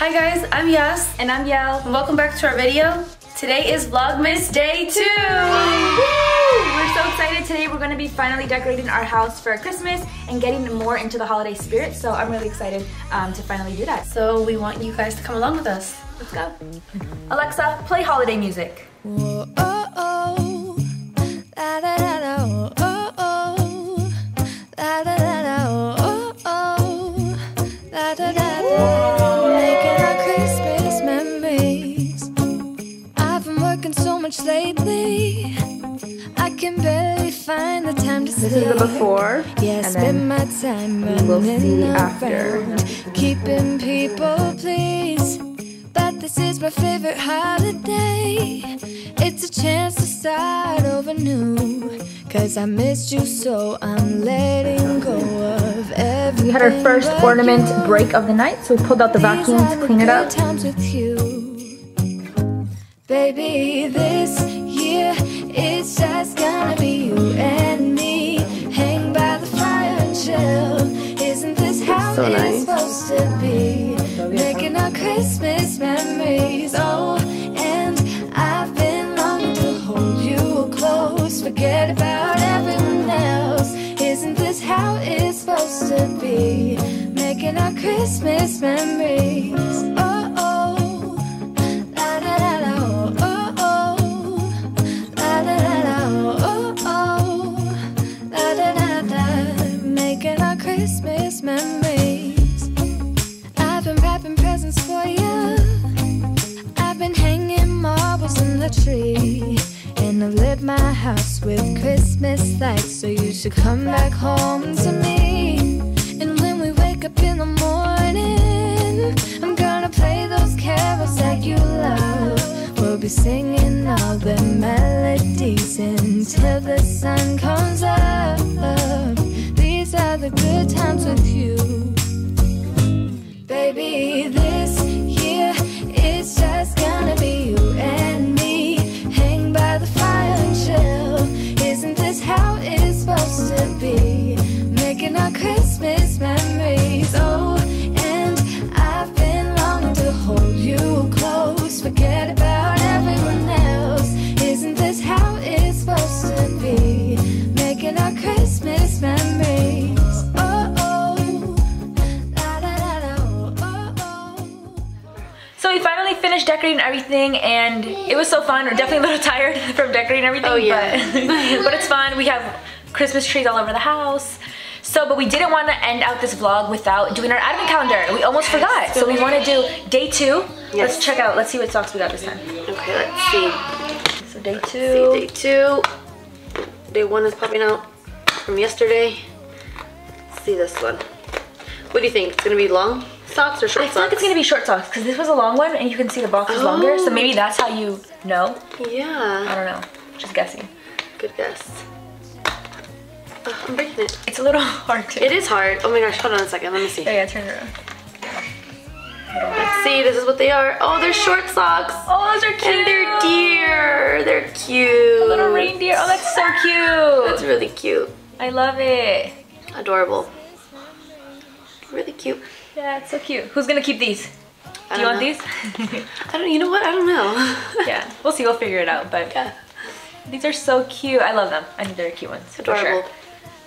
Hi guys, I'm Yas. And I'm Yel. And welcome back to our video. Today is Vlogmas Day 2! We're so excited. Today we're going to be finally decorating our house for Christmas and getting more into the holiday spirit. So I'm really excited um, to finally do that. So we want you guys to come along with us. Let's go. Alexa, play holiday music. Whoa, oh. Much lately. I can barely find the time to This is the before. Yeah, and spend then my time we will see after. keeping people pleased. But this is my favorite holiday. It's a chance to start over new. Cause I missed you, so I'm letting go of everything. We had our first ornament break of the night, so we pulled out the vacuum to clean it up. Times with you. Baby, this year it's just gonna be you and me. Hang by the fire and chill. Isn't this how so it's nice. supposed to be? Making our Christmas memories. Oh, and I've been longing to hold you close. Forget about everyone else. Isn't this how it's supposed to be? Making our Christmas memories. Christmas memories. I've been wrapping presents for you. I've been hanging marbles in the tree. And I've lit my house with Christmas lights. So you should come back home to me. And when we wake up in the morning, I'm gonna play those carols that you love. We'll be singing all the melodies until the sun comes up. These are the good times with you. Finished decorating everything and it was so fun. We're definitely a little tired from decorating everything. Oh, yeah. But, but it's fun. We have Christmas trees all over the house. So, but we didn't want to end out this vlog without doing our advent calendar. We almost forgot. So we want to do day two. Yes. Let's check out, let's see what socks we got this time. Okay, let's see. So day See, two. day two. Day one is popping out from yesterday. Let's see this one. What do you think? It's gonna be long socks or short I socks? feel like it's gonna be short socks because this was a long one and you can see the box is longer. So Oh. maybe that's how you know. Yeah. I don't know. Just guessing. good guess. Oh, I'm breaking it. It's a little hard to. It is hard. Oh my gosh, hold on a second. Let me see. Oh yeah, turn it around. Let's see. This is what they are. Oh, they're short socks. Oh, those are cute. And they're deer. They're cute. Little reindeer. Oh, that's so cute. That's really cute. I love it. Adorable. Really cute. Yeah, it's so cute. Who's gonna keep these? Do you want know. these? I don't. You know what? I don't know. yeah, we'll see. We'll figure it out. But Yeah. these are so cute. I love them. I think they're cute ones. for sure. Adorable.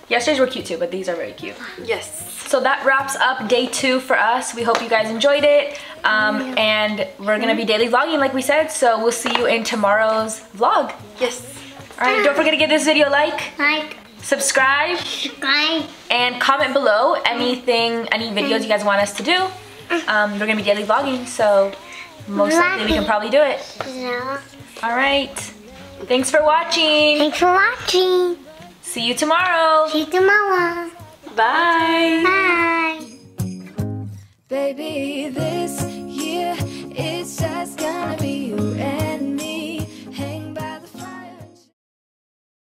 Yesterday's were cute too, but these are very cute. Yes. So that wraps up day two for us. We hope you guys enjoyed it. Um, and we're gonna be daily vlogging like we said. So we'll see you in tomorrow's vlog. Yes. All right, don't forget to give this video a like, Like, subscribe, subscribe, and comment below anything, any videos you guys want us to do. Um, we're gonna be daily vlogging, so most likely we can probably do it. Yeah. All right. Thanks for watching. Thanks for watching. See you tomorrow. See you tomorrow. Bye. Bye. Baby, this year it's just gonna be.